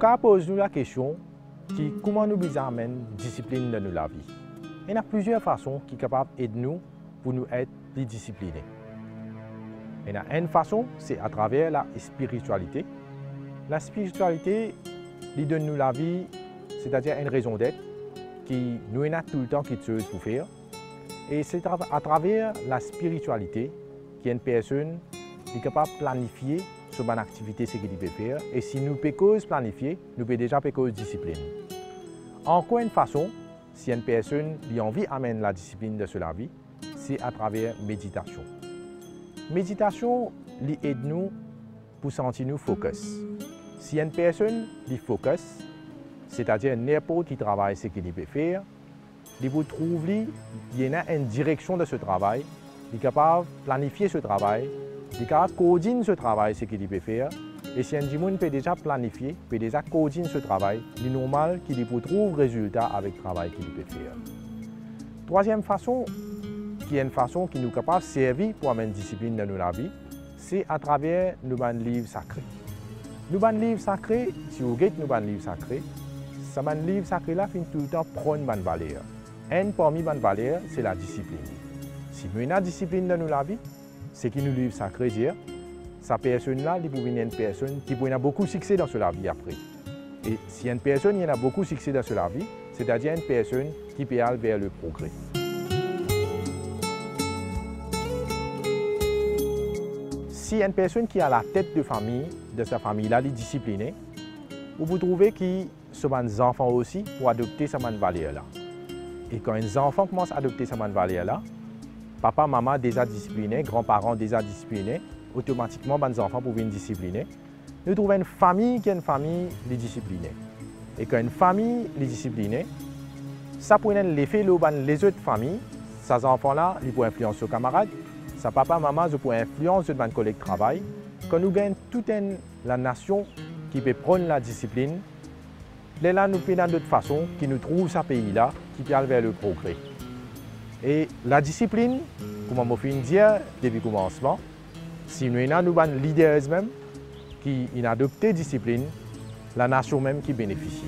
pouvons poser la question qui comment nous amène discipline dans la vie. Il y a plusieurs façons qui sont capables d'aider nous pour nous être plus disciplinés. Il y a une façon, c'est à travers la spiritualité. La spiritualité, lui donne nous la vie, c'est-à-dire une raison d'être qui nous a tout le temps quelque chose pour faire. Et c'est à travers la spiritualité qu'une personne est capable de planifier sur une activité ce qu'il peut faire. Et si nous pouvons planifier, nous pouvons déjà faire discipline. Encore une façon, si une personne a envie d'amener la discipline de la vie, c'est à travers méditation. Méditation aide nous pour sentir nous focus. Si une personne est focus, c'est-à-dire n'importe qui travaille ce qu'il peut faire, il vous trouve il y a une direction de ce travail, il est capable de planifier ce travail, de coordonner ce travail, ce qu'il peut faire. Et si un monde peut déjà planifier, peut déjà coordonner ce travail, il normal qu'il trouve le résultat avec le travail qu'il peut faire. Troisième façon, qui est une façon qui nous capable de servir pour une discipline dans notre vie, c'est à travers nos livres sacrés. Nos livres sacrés, si vous regardez nos livres sacrés, ce livre sacré là finit tout le temps prendre une valeur. Un parmi les valeurs, c'est la discipline. Si nous avons une discipline dans notre vie, c'est qui nous livre sacré dire, cette personne-là, il peut une personne qui peut avoir beaucoup de succès dans la vie après. Et si une personne a beaucoup de succès dans la vie, c'est-à-dire une personne qui peut aller vers le progrès. Si une personne qui a la tête de famille, de sa famille-là, est disciplinée, vous trouvez que sont des enfants aussi pour adopter cette valeur-là. Et quand les enfants commencent à adopter cette valeur-là, papa, maman déjà discipliné, grands-parents déjà disciplinés, automatiquement les enfants peuvent être disciplinés. Nous trouvons une famille qui est une famille disciplinée. Et quand une famille est disciplinée, ça peut l'effet les autres familles. Ces enfants-là, ils peuvent influencer leurs camarades. Sa papa, maman, ils peuvent influencer les collègues de travail. Quand nous gagnons toute la nation qui peut prendre la discipline, là, nous faisons d'autres façons qui nous trouvent ce pays-là, qui peut vers le progrès. Et la discipline, comme je viens dire depuis le commencement, si nous avons des leaders même qui ont adopté la discipline, la nation même qui bénéficie.